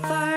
for X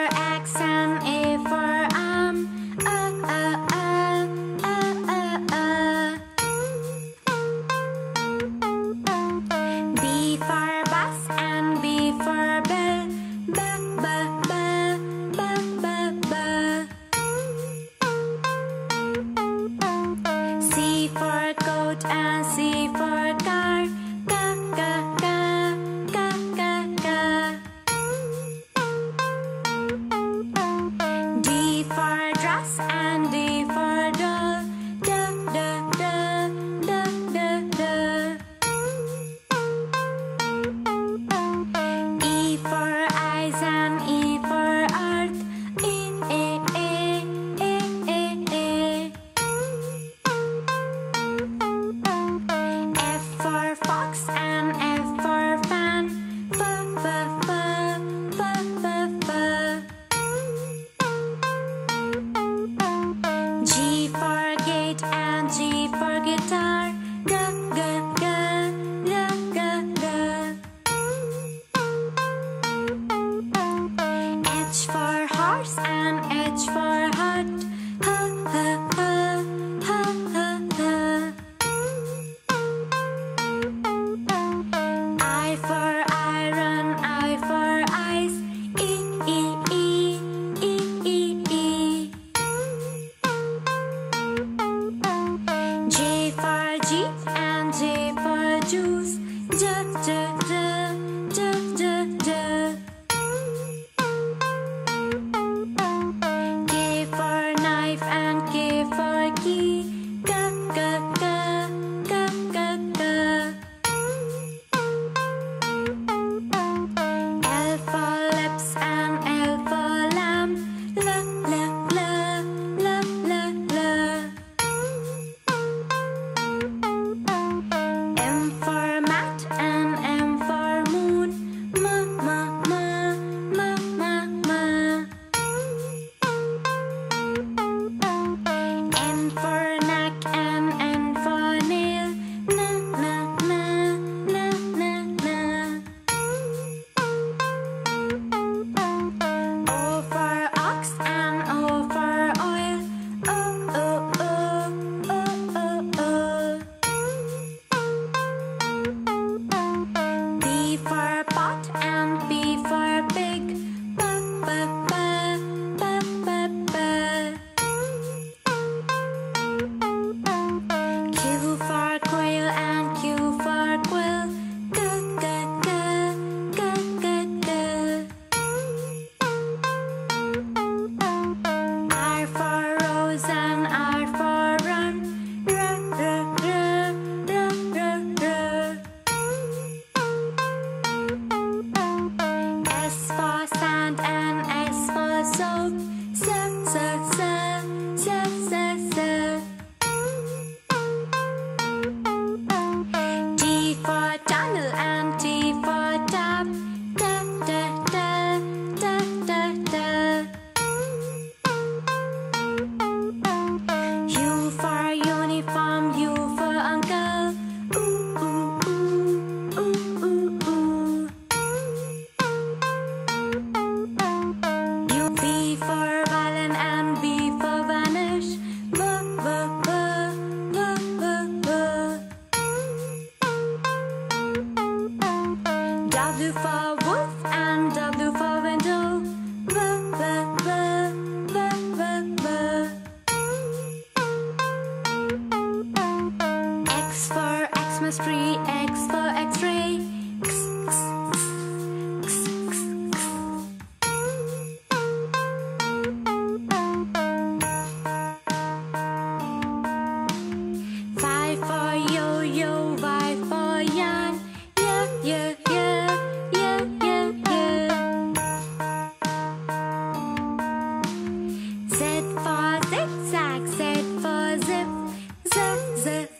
Christmas tree, X for X-ray. Five for yo-yo, Y for yarn. Yeah. Z for zigzag, Z for zip, zip, zip.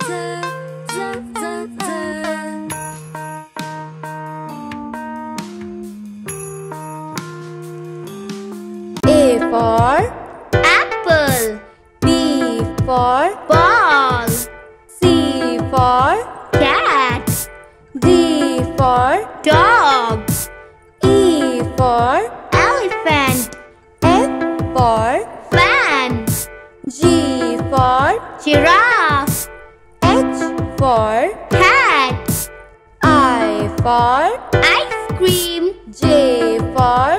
for ball. C for cat. D for dog. E for elephant. F for fan. G for giraffe. H for hat. I for ice cream. J for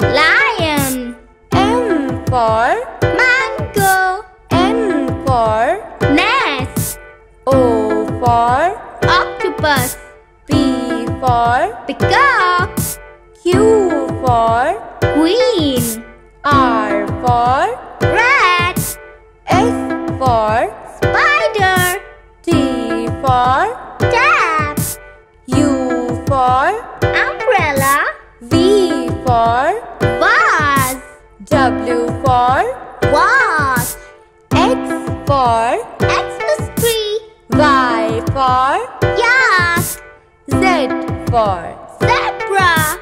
lion. M for mango. M for nest. O for octopus. P for peacock. Q for Xmas tree. Y for Yak. Z for Zebra.